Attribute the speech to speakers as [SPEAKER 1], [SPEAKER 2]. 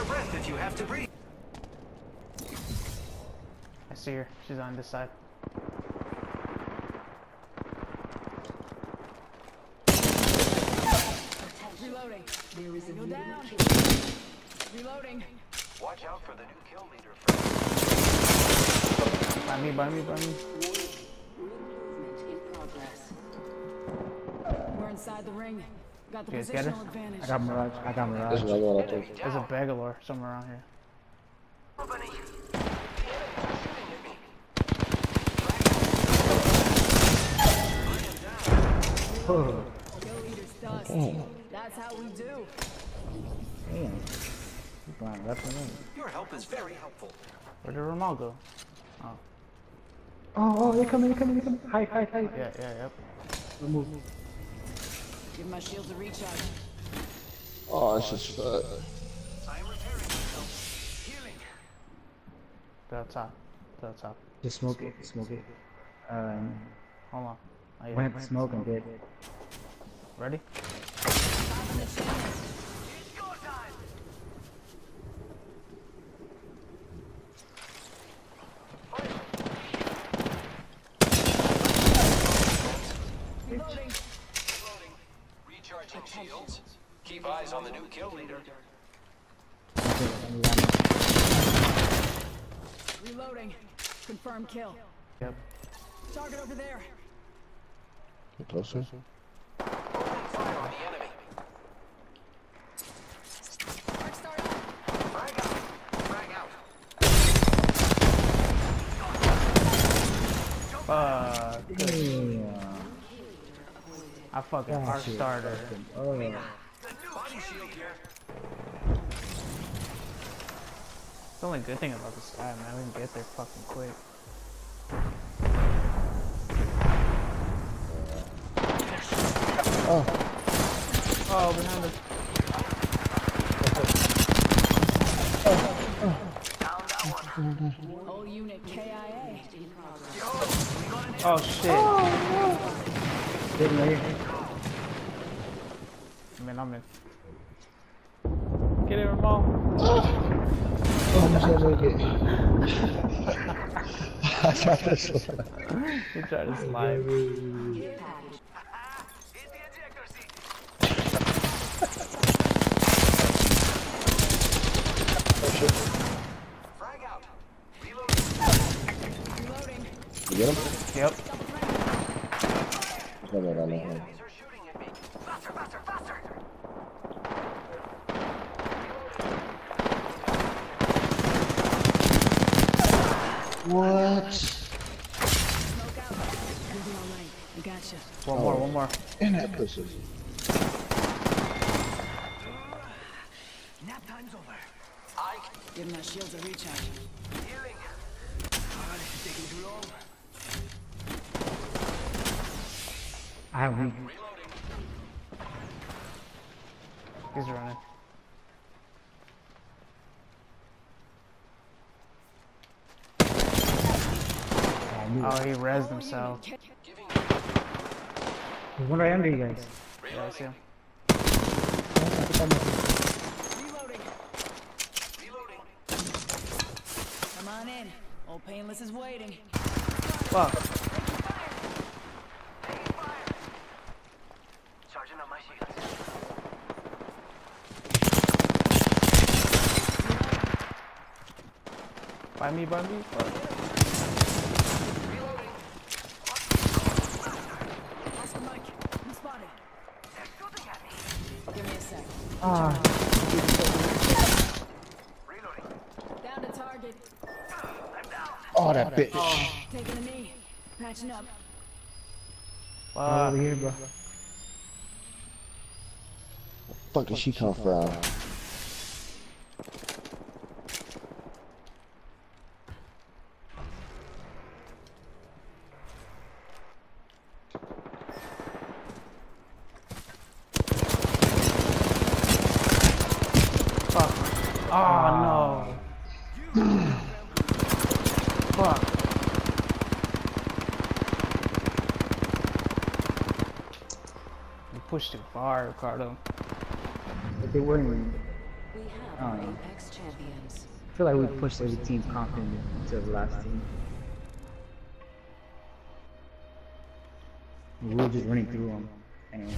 [SPEAKER 1] your breath if you have to breathe.
[SPEAKER 2] I see her. She's on this side.
[SPEAKER 3] Reloading. There is a Go down. Reloading.
[SPEAKER 1] Watch out for the new kill leader.
[SPEAKER 2] By me, by me, by me.
[SPEAKER 3] Movement in progress. We're inside the ring. Got the
[SPEAKER 2] You guys get her?
[SPEAKER 3] positional advantage.
[SPEAKER 4] I got Mirage. I got Mirage.
[SPEAKER 5] There's another one up there.
[SPEAKER 2] There's a Bangalore somewhere around here.
[SPEAKER 4] Oh,
[SPEAKER 3] Kill. That's how we do.
[SPEAKER 4] damn. You blind left and right.
[SPEAKER 1] Your help is very helpful.
[SPEAKER 2] Where did Ramal go? Oh,
[SPEAKER 4] Oh, oh, they're coming, they're coming, they're coming. Hide, hide, hide.
[SPEAKER 2] yeah, yeah, yep.
[SPEAKER 4] Remove.
[SPEAKER 3] Give my shields a recharge.
[SPEAKER 5] Oh, it's just uh,
[SPEAKER 1] I am repairing myself. Healing.
[SPEAKER 2] They're outside. They're outside.
[SPEAKER 4] Just smoke it, smoke it. Um,
[SPEAKER 2] Hold on. I yeah.
[SPEAKER 4] went smoke and did.
[SPEAKER 2] Ready?
[SPEAKER 1] It's go time.
[SPEAKER 3] Reloading.
[SPEAKER 1] Reloading. Recharging shields. Keep eyes on the new kill leader.
[SPEAKER 3] Reloading. Confirm kill.
[SPEAKER 2] Yep.
[SPEAKER 3] Target over there.
[SPEAKER 5] closer.
[SPEAKER 1] Fire on the enemy.
[SPEAKER 3] Arc started.
[SPEAKER 1] Frag out. Frag out.
[SPEAKER 2] Fuck.
[SPEAKER 4] Damn.
[SPEAKER 2] I fucking
[SPEAKER 4] Oh,
[SPEAKER 2] arc
[SPEAKER 4] shit.
[SPEAKER 2] starter.
[SPEAKER 4] Oh,
[SPEAKER 1] Body.
[SPEAKER 2] The only good thing about this guy, man, we can get there fucking quick.
[SPEAKER 5] Oh,
[SPEAKER 2] Oh, behind us.
[SPEAKER 3] Whole unit KIA.
[SPEAKER 2] Oh shit.
[SPEAKER 4] Oh, didn't right here.
[SPEAKER 2] I mean, I'm in. Get it, Ramal.
[SPEAKER 5] oh, I'm gonna make it. I tried to slide.
[SPEAKER 2] He tried to slide.
[SPEAKER 1] Hit the ejector seat. Frag out. Reloading.
[SPEAKER 3] Reloading.
[SPEAKER 5] You get him?
[SPEAKER 2] Yep.
[SPEAKER 5] No, no, no, no.
[SPEAKER 1] Enemies are shooting at me. Faster, faster, faster.
[SPEAKER 5] What?
[SPEAKER 3] Smoke out. You'll be alright. I gotcha.
[SPEAKER 2] One more, one more.
[SPEAKER 5] In that pussy.
[SPEAKER 1] Nap time's over. I
[SPEAKER 3] Give my shields a recharge.
[SPEAKER 1] healing. This is taking too long.
[SPEAKER 4] I have weak.
[SPEAKER 1] Reloading.
[SPEAKER 2] He's running.
[SPEAKER 4] I
[SPEAKER 2] Oh,
[SPEAKER 4] it.
[SPEAKER 2] Oh, he rezzed himself.
[SPEAKER 1] Giving
[SPEAKER 4] There's one right under you guys.
[SPEAKER 2] Yeah, I see him.
[SPEAKER 3] Reloading.
[SPEAKER 1] reloading.
[SPEAKER 3] Come on in. Old Painless is waiting.
[SPEAKER 2] Fuck.
[SPEAKER 1] Taking fire. Charging on my shields.
[SPEAKER 2] By me, by me. Fuck.
[SPEAKER 1] Reloading.
[SPEAKER 3] Oscar Mike. I'm spotted.
[SPEAKER 1] They're shooting at me.
[SPEAKER 3] Give me a sec.
[SPEAKER 4] Ah,
[SPEAKER 3] Down to target.
[SPEAKER 1] I'm down.
[SPEAKER 5] Oh, that bitch.
[SPEAKER 3] Taking a knee. Patching up.
[SPEAKER 2] Fuck.
[SPEAKER 4] over here, bro.
[SPEAKER 5] Fuck did she come from?
[SPEAKER 2] Oh no. Fuck. You pushed too far, Ricardo.
[SPEAKER 4] But they weren't.
[SPEAKER 6] We have our
[SPEAKER 4] yeah.
[SPEAKER 6] Apex champions.
[SPEAKER 4] I feel like we pushed every team confidently until the last team. We were just running through them. And